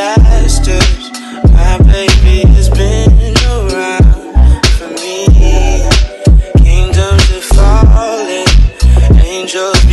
disasters. My baby has been around for me. Kingdoms are falling, angels.